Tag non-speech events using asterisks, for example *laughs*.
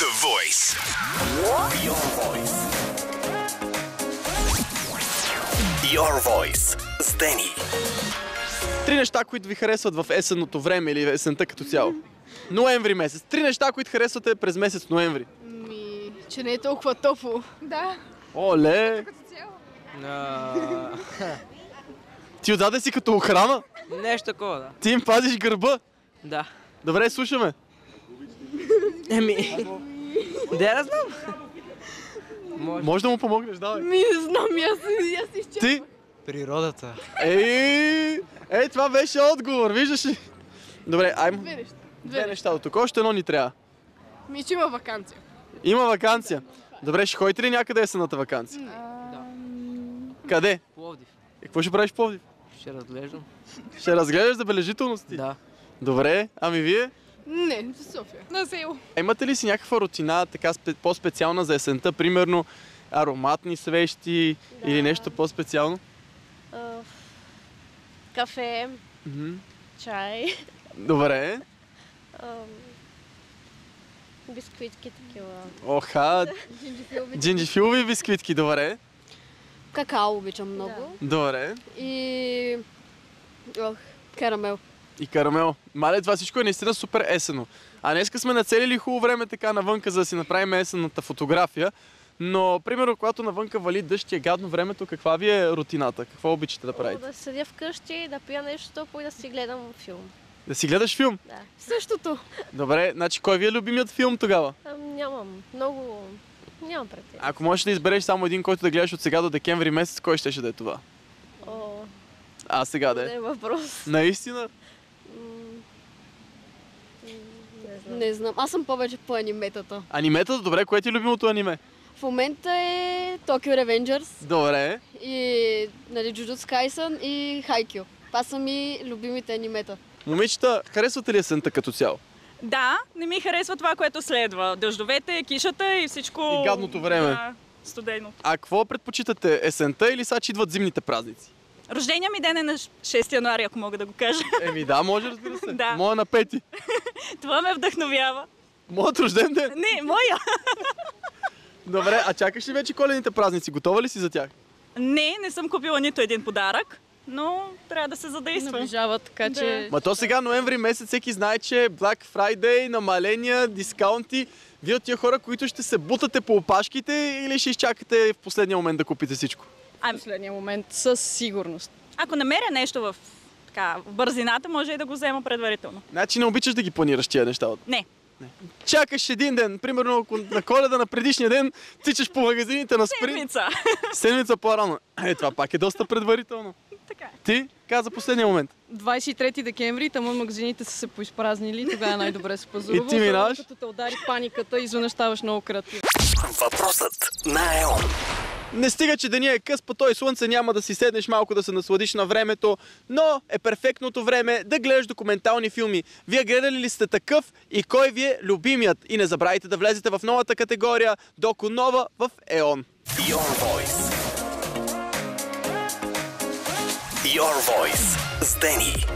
The Voice. Your voice. Your voice. С Дени. Три неща, които ви харесват в есенното време или есента като цяло. Ноември месец. Три неща, които харесвате през месец ноември. Ми, че не е толкова топло. Да, Оле! като цяло. А, *laughs* Ти отдаде си като охрана? нещо такова, да. Ти им пазиш гърба? Да. Добре, слушаме. Еми, да я знам. Може. Може да му помогнеш, давай. Ми, не знам, и аз, и аз изчаквам. Ти? Природата. Ей, ей, това беше отговор, виждаш ли? Добре, аймо. Две неща. Две неща до тук. Още едно ни трябва. Ми, че има вакансия. Има вакансия. Добре, ще ходите ли някъде есената вакансия? Къде? Пловдив. И какво ще правиш в Пловдив? Ще разглеждам. Ще разгледаш забележителности? Да. Добре, ами вие? Не, в София. На село. Имате ли си някаква рутина, така спе- по-специална за есента? Примерно ароматни свещи или нещо по-специално? Кафе, Мгм. чай, Добре. бисквитки такива. Оха, джинджифилови бисквитки, добре. Какао обичам много. Добре. И... Ох, карамел. И карамел. Мале, това всичко е наистина супер есено. А днеска сме нацелили хубаво време така навънка, за да си направим есенната фотография. Но, примерно, когато навънка вали дъжд и е гадно времето, каква ви е рутината? Какво обичате да правите? Да седя вкъщи, да пия нещо топло и да си гледам филм. Да си гледаш филм? Да. Същото. Добре, значи кой ви е любимият филм тогава? Ам, нямам много... Нямам претенции. Ако можеш да избереш само един, който да гледаш от сега до декември месец, кой ще, ще да е това? О, А сега да не е. е въпрос. Наистина? Не знам. Не знам. Аз съм повече по аниметата. Аниметата, добре, кое ти е любимото аниме? В момента е Tokyo Revengers Добре. и нали, Jujutsu Kaisen и Haikyuu. Това са ми любимите анимета. Момичета, харесвате ли есента като цяло? Да, не ми харесва това, което следва. Дъждовете, кишата и всичко... И гадното време. Да, студено. А какво предпочитате, есента или сега че идват зимните празници? Рождения ми ден е на 6 януари, ако мога да го кажа. Еми да, може разбира се. *laughs* Да. Моя на пети. *laughs* това ме вдъхновява. Моят рожден ден. Не, моя. *laughs* Добре, а чакаш ли вече коледните празници? Готова ли си за тях? Не, не съм купила нито един подарък, но трябва да се задейства. Наближава, така Да. че... Ма то сега ноември месец всеки знае, че Black Friday, намаления, дискаунти. Вие от тия хора, които ще се бутате по опашките или ще изчакате в последния момент да купите всичко? А, Последния момент със сигурност. ако намеря нещо в, така, в бързината, може и да го взема предварително. Значи не обичаш да ги планираш тия неща. Не. Чакаш един ден, примерно ако на коледа на предишния ден тичаш по магазините на спринт, Седмица. седмица по-рано. Е, това пак е доста предварително. така е. Ти каза последния момент. 23 декември, там магазините са се поизпразнили, тогава най-добре се пазарува. И ти минаваш? Като те удари паниката, изведнъж ставаш много креативен. Въпросът на Еон. Не стига, че деня е къс, по той слънце няма да си седнеш малко да се насладиш на времето, но е перфектното време да гледаш документални филми. Вие гледали ли сте такъв и кой ви е любимият? И не забравяйте да влезете в новата категория Доко Нова в ЕОН. Your voice. Your voice. С Дени.